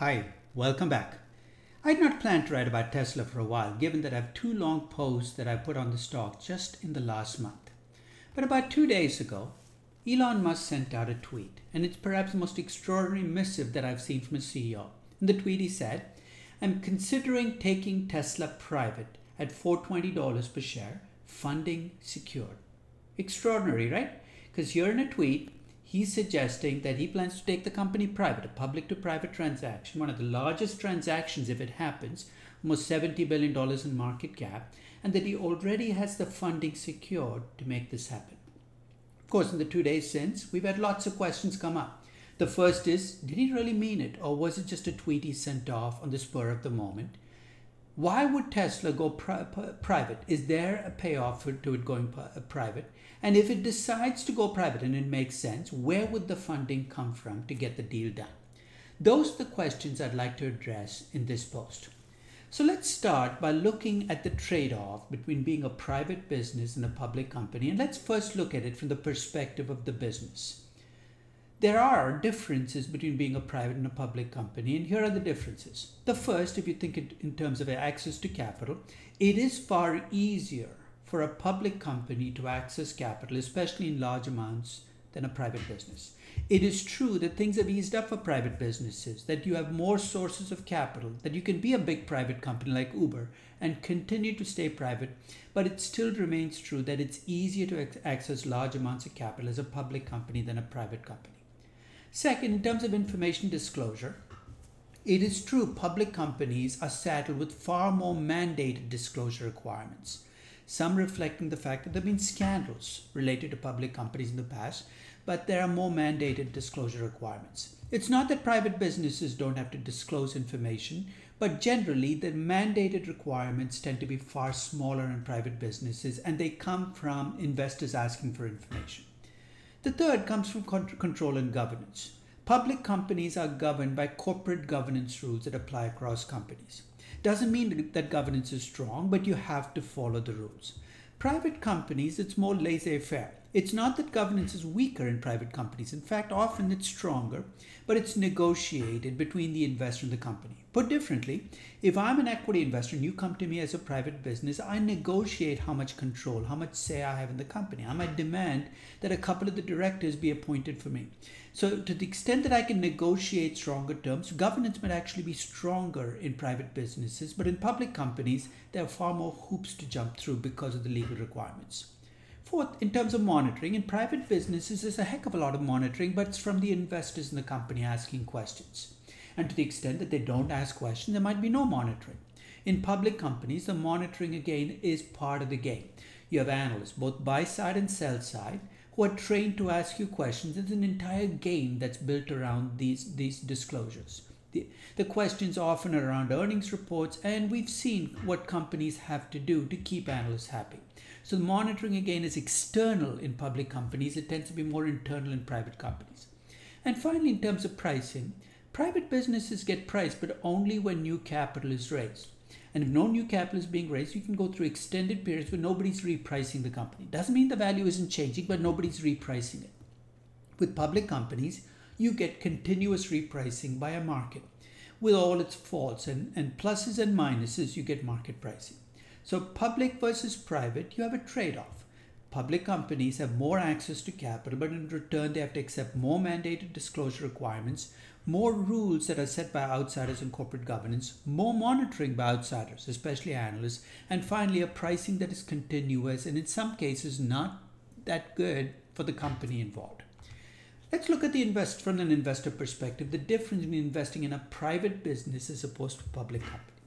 Hi, welcome back. I had not planned to write about Tesla for a while, given that I have two long posts that I put on the stock just in the last month. But about two days ago, Elon Musk sent out a tweet, and it's perhaps the most extraordinary missive that I've seen from a CEO. In the tweet, he said, I'm considering taking Tesla private at $420 per share, funding secured. Extraordinary, right? Because you're in a tweet, he's suggesting that he plans to take the company private, a public to private transaction, one of the largest transactions if it happens, almost $70 billion in market cap, and that he already has the funding secured to make this happen. Of course, in the two days since, we've had lots of questions come up. The first is, did he really mean it, or was it just a tweet he sent off on the spur of the moment? Why would Tesla go pri- private? Is there a payoff for, to it going uh, private? And if it decides to go private and it makes sense, where would the funding come from to get the deal done? Those are the questions I'd like to address in this post. So let's start by looking at the trade off between being a private business and a public company. And let's first look at it from the perspective of the business. There are differences between being a private and a public company, and here are the differences. The first, if you think it in terms of access to capital, it is far easier for a public company to access capital, especially in large amounts, than a private business. It is true that things have eased up for private businesses, that you have more sources of capital, that you can be a big private company like Uber and continue to stay private, but it still remains true that it's easier to access large amounts of capital as a public company than a private company. Second, in terms of information disclosure, it is true public companies are saddled with far more mandated disclosure requirements, some reflecting the fact that there have been scandals related to public companies in the past, but there are more mandated disclosure requirements. It's not that private businesses don't have to disclose information, but generally the mandated requirements tend to be far smaller in private businesses and they come from investors asking for information. The third comes from control and governance. Public companies are governed by corporate governance rules that apply across companies. Doesn't mean that governance is strong, but you have to follow the rules. Private companies, it's more laissez faire. It's not that governance is weaker in private companies. In fact, often it's stronger, but it's negotiated between the investor and the company. Put differently, if I'm an equity investor and you come to me as a private business, I negotiate how much control, how much say I have in the company. I might demand that a couple of the directors be appointed for me. So, to the extent that I can negotiate stronger terms, governance might actually be stronger in private businesses, but in public companies, there are far more hoops to jump through because of the legal requirements. Fourth, in terms of monitoring, in private businesses, there's a heck of a lot of monitoring, but it's from the investors in the company asking questions. And to the extent that they don't ask questions, there might be no monitoring. In public companies, the monitoring again is part of the game. You have analysts, both buy side and sell side, who are trained to ask you questions. It's an entire game that's built around these, these disclosures. The, the questions often around earnings reports, and we've seen what companies have to do to keep analysts happy. So the monitoring again is external in public companies. It tends to be more internal in private companies. And finally, in terms of pricing, private businesses get priced, but only when new capital is raised. And if no new capital is being raised, you can go through extended periods where nobody's repricing the company. Doesn't mean the value isn't changing, but nobody's repricing it. With public companies, you get continuous repricing by a market. With all its faults and, and pluses and minuses, you get market pricing. So, public versus private, you have a trade off. Public companies have more access to capital, but in return, they have to accept more mandated disclosure requirements, more rules that are set by outsiders in corporate governance, more monitoring by outsiders, especially analysts, and finally, a pricing that is continuous and in some cases not that good for the company involved. Let's look at the invest from an investor perspective, the difference in investing in a private business as opposed to public company.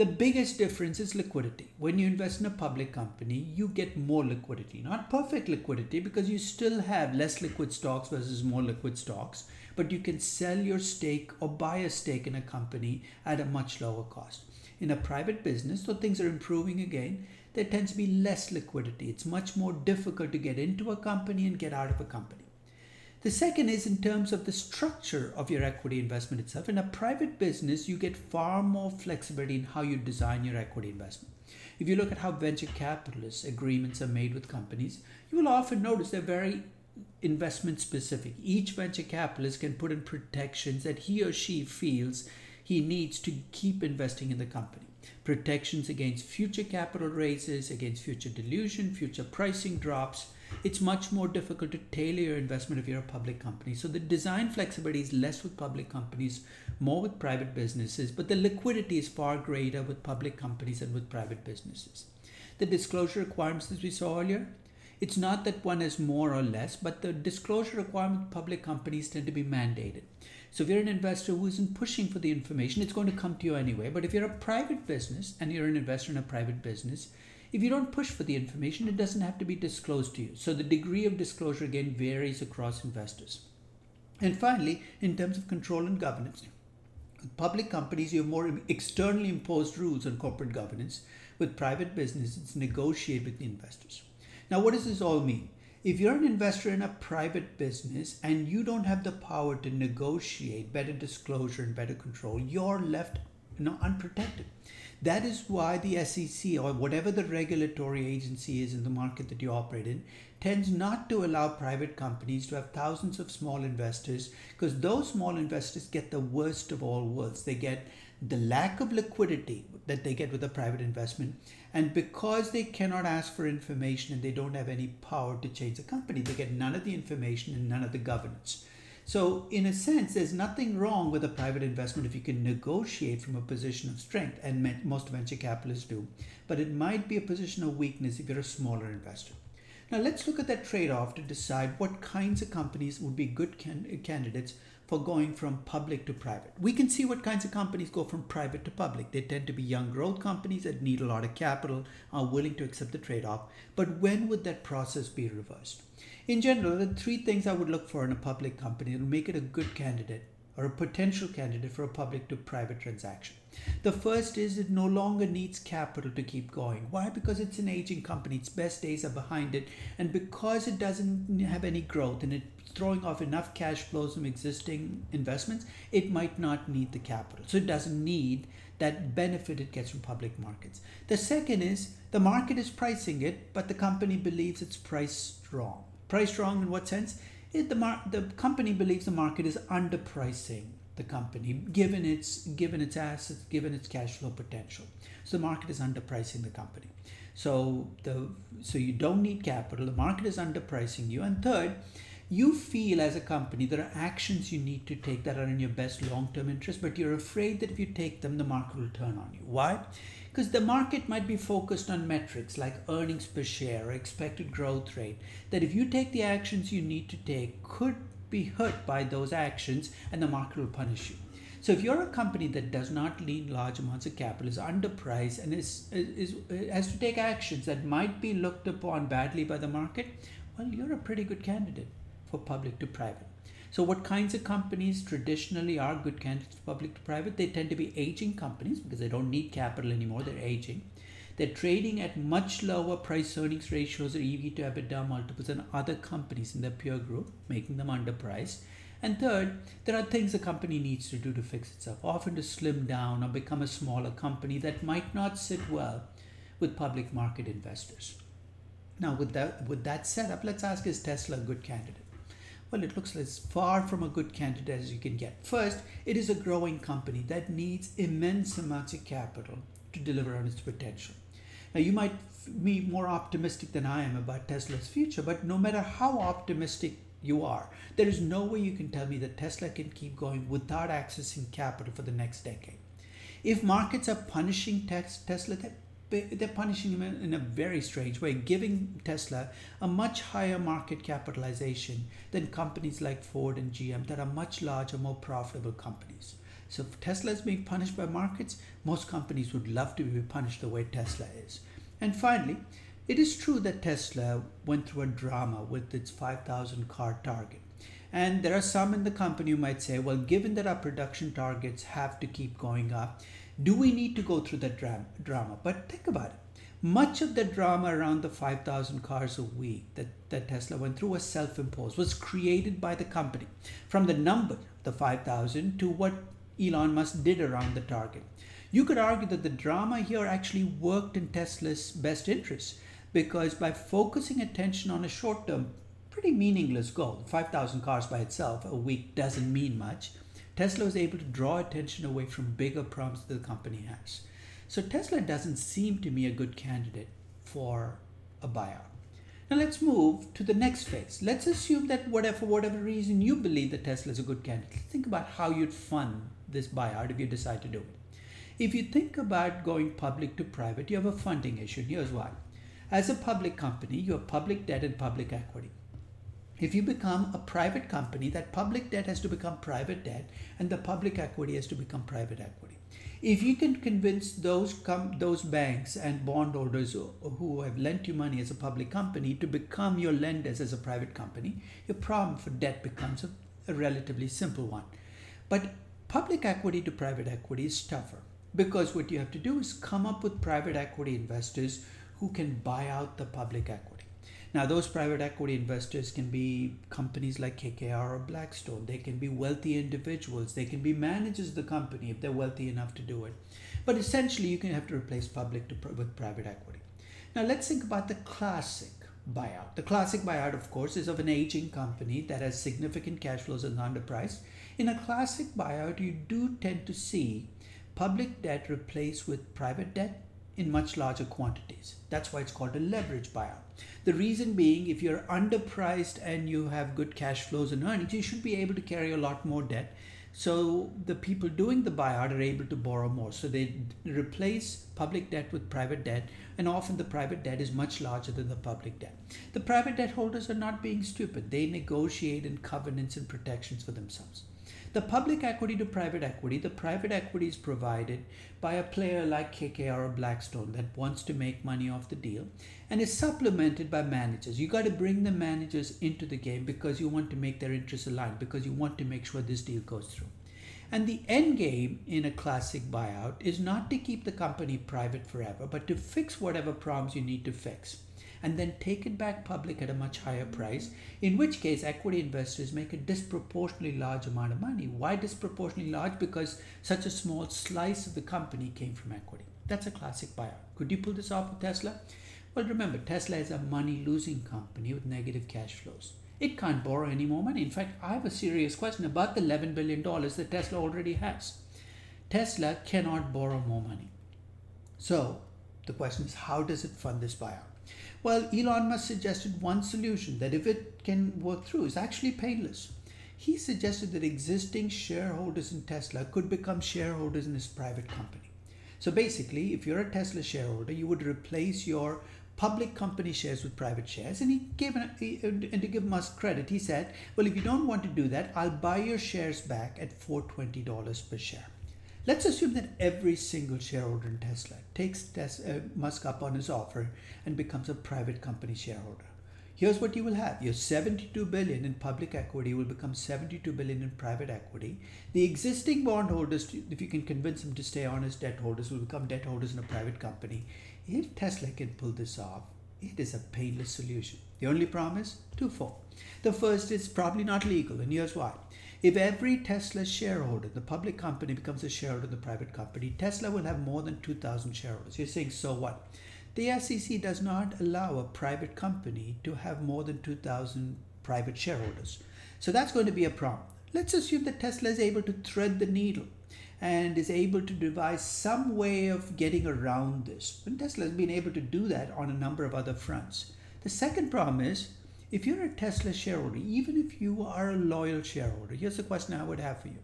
The biggest difference is liquidity. When you invest in a public company, you get more liquidity. Not perfect liquidity because you still have less liquid stocks versus more liquid stocks, but you can sell your stake or buy a stake in a company at a much lower cost. In a private business, so things are improving again, there tends to be less liquidity. It's much more difficult to get into a company and get out of a company. The second is in terms of the structure of your equity investment itself. In a private business, you get far more flexibility in how you design your equity investment. If you look at how venture capitalist agreements are made with companies, you will often notice they're very investment specific. Each venture capitalist can put in protections that he or she feels he needs to keep investing in the company. Protections against future capital raises, against future dilution, future pricing drops. It's much more difficult to tailor your investment if you're a public company. So the design flexibility is less with public companies, more with private businesses, but the liquidity is far greater with public companies than with private businesses. The disclosure requirements, as we saw earlier, it's not that one is more or less, but the disclosure requirement public companies tend to be mandated. So if you're an investor who isn't pushing for the information, it's going to come to you anyway. But if you're a private business and you're an investor in a private business, if you don't push for the information, it doesn't have to be disclosed to you. So the degree of disclosure again varies across investors. And finally, in terms of control and governance, with public companies, you have more externally imposed rules on corporate governance. With private businesses, negotiate with the investors. Now, what does this all mean? If you're an investor in a private business and you don't have the power to negotiate better disclosure and better control, you're left you know, unprotected. That is why the SEC or whatever the regulatory agency is in the market that you operate in tends not to allow private companies to have thousands of small investors because those small investors get the worst of all worlds. They get the lack of liquidity that they get with a private investment. And because they cannot ask for information and they don't have any power to change the company, they get none of the information and none of the governance. So, in a sense, there's nothing wrong with a private investment if you can negotiate from a position of strength, and most venture capitalists do. But it might be a position of weakness if you're a smaller investor. Now, let's look at that trade off to decide what kinds of companies would be good can- candidates for going from public to private. We can see what kinds of companies go from private to public. They tend to be young growth companies that need a lot of capital, are willing to accept the trade off. But when would that process be reversed? In general, the three things I would look for in a public company that will make it a good candidate or a potential candidate for a public to private transaction. The first is it no longer needs capital to keep going. Why? Because it's an aging company, its best days are behind it, and because it doesn't have any growth and it's throwing off enough cash flows from existing investments, it might not need the capital. So it doesn't need that benefit it gets from public markets. The second is the market is pricing it, but the company believes it's priced wrong. Priced wrong in what sense? It, the, mar- the company believes the market is underpricing the company given its given its assets given its cash flow potential so the market is underpricing the company so the so you don't need capital the market is underpricing you and third you feel as a company there are actions you need to take that are in your best long-term interest but you're afraid that if you take them the market will turn on you. Why? Because the market might be focused on metrics like earnings per share or expected growth rate that if you take the actions you need to take could be hurt by those actions and the market will punish you. So if you're a company that does not need large amounts of capital is underpriced and is, is, is has to take actions that might be looked upon badly by the market well you're a pretty good candidate for public to private so, what kinds of companies traditionally are good candidates for public to private? They tend to be aging companies because they don't need capital anymore, they're aging. They're trading at much lower price earnings ratios or EV to EBITDA multiples than other companies in their peer group, making them underpriced. And third, there are things a company needs to do to fix itself, often to slim down or become a smaller company that might not sit well with public market investors. Now, with that, with that setup, let's ask is Tesla a good candidate? Well, it looks as far from a good candidate as you can get. First, it is a growing company that needs immense amounts of capital to deliver on its potential. Now, you might be more optimistic than I am about Tesla's future, but no matter how optimistic you are, there is no way you can tell me that Tesla can keep going without accessing capital for the next decade. If markets are punishing Tesla, they're punishing him in a very strange way, giving Tesla a much higher market capitalization than companies like Ford and GM that are much larger, more profitable companies. So if Tesla is being punished by markets, most companies would love to be punished the way Tesla is. And finally, it is true that Tesla went through a drama with its 5,000 car target. And there are some in the company who might say, well, given that our production targets have to keep going up, do we need to go through that drama? But think about it. Much of the drama around the 5,000 cars a week that, that Tesla went through was self imposed, was created by the company. From the number, the 5,000, to what Elon Musk did around the target. You could argue that the drama here actually worked in Tesla's best interest because by focusing attention on a short term, pretty meaningless goal, 5,000 cars by itself a week doesn't mean much Tesla was able to draw attention away from bigger problems that the company has. So Tesla doesn't seem to me a good candidate for a buyout. Now let's move to the next phase. Let's assume that whatever, for whatever reason you believe that Tesla is a good candidate. Think about how you'd fund this buyout if you decide to do it. If you think about going public to private, you have a funding issue. Here's why. As a public company, you have public debt and public equity. If you become a private company, that public debt has to become private debt and the public equity has to become private equity. If you can convince those com- those banks and bondholders who have lent you money as a public company to become your lenders as a private company, your problem for debt becomes a, a relatively simple one. But public equity to private equity is tougher because what you have to do is come up with private equity investors who can buy out the public equity. Now, those private equity investors can be companies like KKR or Blackstone. They can be wealthy individuals. They can be managers of the company if they're wealthy enough to do it. But essentially, you can have to replace public to, with private equity. Now, let's think about the classic buyout. The classic buyout, of course, is of an aging company that has significant cash flows and underpriced. In a classic buyout, you do tend to see public debt replaced with private debt in much larger quantities. That's why it's called a leverage buyout. The reason being, if you're underpriced and you have good cash flows and earnings, you should be able to carry a lot more debt. So the people doing the buyout are able to borrow more. So they replace public debt with private debt, and often the private debt is much larger than the public debt. The private debt holders are not being stupid. They negotiate in covenants and protections for themselves. The public equity to private equity, the private equity is provided by a player like KKR or Blackstone that wants to make money off the deal and is supplemented by managers. You got to bring the managers into the game because you want to make their interests aligned, because you want to make sure this deal goes through. And the end game in a classic buyout is not to keep the company private forever, but to fix whatever problems you need to fix and then take it back public at a much higher price, in which case equity investors make a disproportionately large amount of money. Why disproportionately large? Because such a small slice of the company came from equity. That's a classic buyout. Could you pull this off with Tesla? Well, remember, Tesla is a money losing company with negative cash flows. It can't borrow any more money. In fact, I have a serious question about the $11 billion that Tesla already has. Tesla cannot borrow more money. So, the question is how does it fund this buyout? Well, Elon Musk suggested one solution that, if it can work through, is actually painless. He suggested that existing shareholders in Tesla could become shareholders in his private company. So basically, if you're a Tesla shareholder, you would replace your public company shares with private shares. And he gave an, and to give Musk credit, he said, "Well, if you don't want to do that, I'll buy your shares back at $420 per share." Let's assume that every single shareholder in Tesla takes Tesla, uh, Musk up on his offer and becomes a private company shareholder. Here's what you will have. Your 72 billion in public equity will become 72 billion in private equity. The existing bondholders, if you can convince them to stay on as debt holders, will become debt holders in a private company. If Tesla can pull this off, it is a painless solution. The only promise? Twofold. The first is probably not legal, and here's why. If every Tesla shareholder, the public company becomes a shareholder of the private company, Tesla will have more than 2,000 shareholders. You're saying, so what? The SEC does not allow a private company to have more than 2,000 private shareholders. So that's going to be a problem. Let's assume that Tesla is able to thread the needle and is able to devise some way of getting around this. And Tesla has been able to do that on a number of other fronts. The second problem is if you're a Tesla shareholder, even if you are a loyal shareholder, here's a question I would have for you.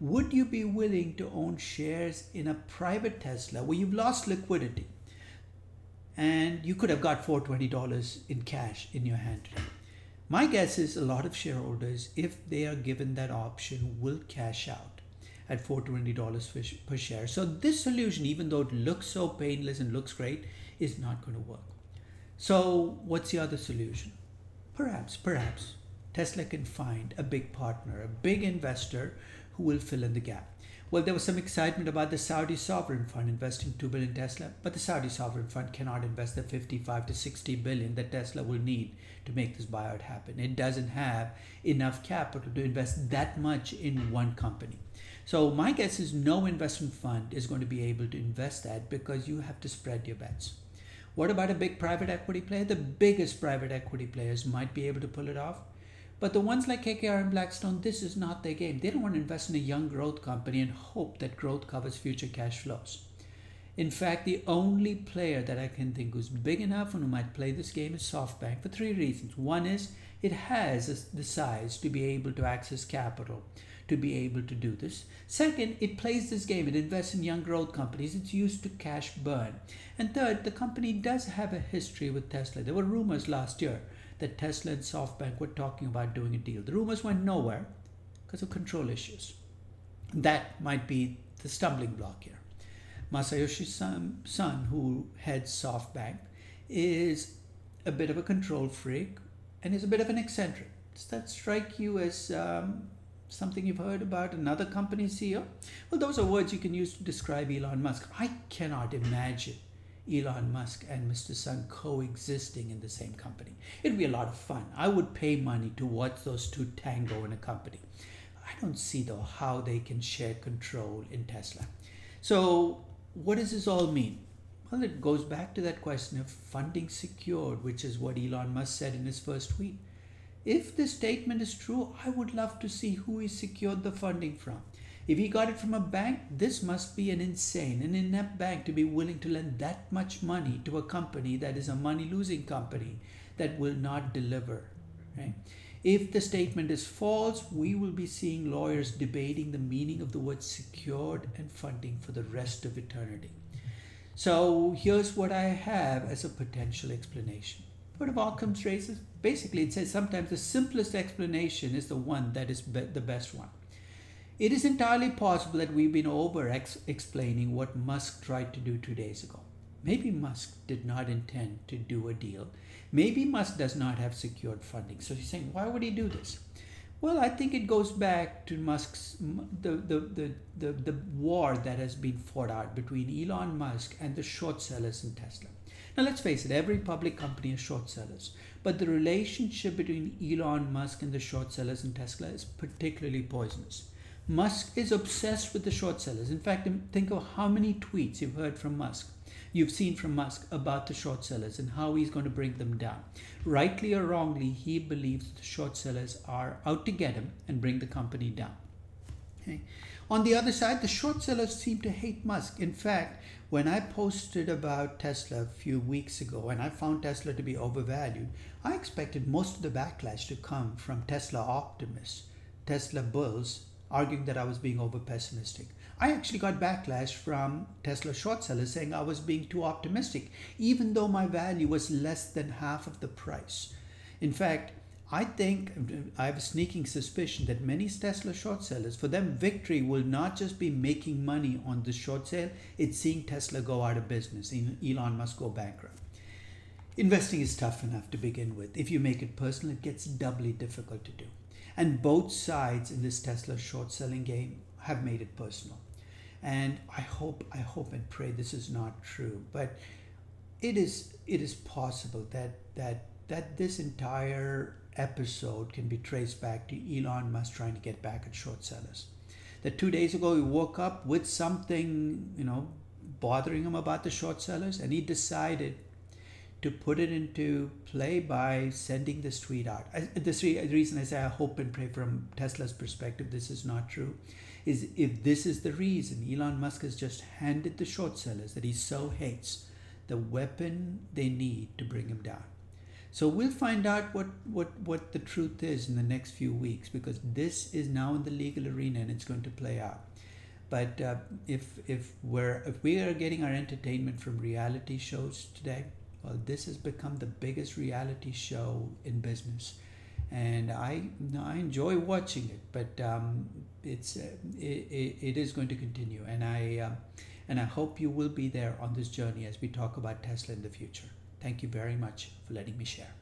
Would you be willing to own shares in a private Tesla where you've lost liquidity and you could have got $420 in cash in your hand today? My guess is a lot of shareholders, if they are given that option, will cash out at $420 per share. So, this solution, even though it looks so painless and looks great, is not going to work. So, what's the other solution? Perhaps, perhaps Tesla can find a big partner, a big investor who will fill in the gap. Well, there was some excitement about the Saudi sovereign fund investing 2 billion Tesla, but the Saudi sovereign fund cannot invest the 55 to 60 billion that Tesla will need to make this buyout happen. It doesn't have enough capital to invest that much in one company. So my guess is no investment fund is going to be able to invest that because you have to spread your bets. What about a big private equity player? The biggest private equity players might be able to pull it off. But the ones like KKR and Blackstone, this is not their game. They don't want to invest in a young growth company and hope that growth covers future cash flows. In fact, the only player that I can think who's big enough and who might play this game is SoftBank for three reasons. One is it has the size to be able to access capital to be able to do this. Second, it plays this game. It invests in young growth companies. It's used to cash burn. And third, the company does have a history with Tesla. There were rumors last year that Tesla and SoftBank were talking about doing a deal. The rumors went nowhere because of control issues. That might be the stumbling block here. Masayoshi Son, who heads SoftBank, is a bit of a control freak and is a bit of an eccentric. Does that strike you as um, something you've heard about another company CEO? Well, those are words you can use to describe Elon Musk. I cannot imagine Elon Musk and Mr. Son coexisting in the same company. It'd be a lot of fun. I would pay money to watch those two tango in a company. I don't see though how they can share control in Tesla. So, what does this all mean? Well, it goes back to that question of funding secured, which is what Elon Musk said in his first tweet. If this statement is true, I would love to see who he secured the funding from. If he got it from a bank, this must be an insane, an inept bank to be willing to lend that much money to a company that is a money losing company that will not deliver. Right? If the statement is false, we will be seeing lawyers debating the meaning of the word secured and funding for the rest of eternity. So here's what I have as a potential explanation. What of Occam's razors? Basically, it says sometimes the simplest explanation is the one that is be- the best one. It is entirely possible that we've been over ex- explaining what Musk tried to do two days ago. Maybe Musk did not intend to do a deal. Maybe Musk does not have secured funding. So he's saying, why would he do this? Well, I think it goes back to Musk's the, the, the, the, the war that has been fought out between Elon Musk and the short sellers in Tesla. Now, let's face it, every public company has short sellers. But the relationship between Elon Musk and the short sellers in Tesla is particularly poisonous. Musk is obsessed with the short sellers. In fact, think of how many tweets you've heard from Musk, you've seen from Musk about the short sellers and how he's going to bring them down. Rightly or wrongly, he believes the short sellers are out to get him and bring the company down. Okay. On the other side, the short sellers seem to hate Musk. In fact, when I posted about Tesla a few weeks ago and I found Tesla to be overvalued, I expected most of the backlash to come from Tesla optimists, Tesla bulls, arguing that I was being over pessimistic. I actually got backlash from Tesla short sellers saying I was being too optimistic, even though my value was less than half of the price. In fact, I think I have a sneaking suspicion that many Tesla short sellers, for them, victory will not just be making money on the short sale, it's seeing Tesla go out of business, Elon Musk go bankrupt. Investing is tough enough to begin with. If you make it personal, it gets doubly difficult to do. And both sides in this Tesla short selling game have made it personal. And I hope, I hope and pray this is not true, but it is it is possible that that that this entire episode can be traced back to Elon Musk trying to get back at short sellers. That two days ago he woke up with something, you know, bothering him about the short sellers, and he decided to put it into play by sending this tweet out. The reason I say I hope and pray from Tesla's perspective this is not true is if this is the reason Elon Musk has just handed the short sellers that he so hates the weapon they need to bring him down. So we'll find out what, what, what the truth is in the next few weeks because this is now in the legal arena and it's going to play out. But uh, if if we're if we are getting our entertainment from reality shows today, well, this has become the biggest reality show in business, and I I enjoy watching it. But um, it's uh, it, it is going to continue, and I uh, and I hope you will be there on this journey as we talk about Tesla in the future. Thank you very much for letting me share.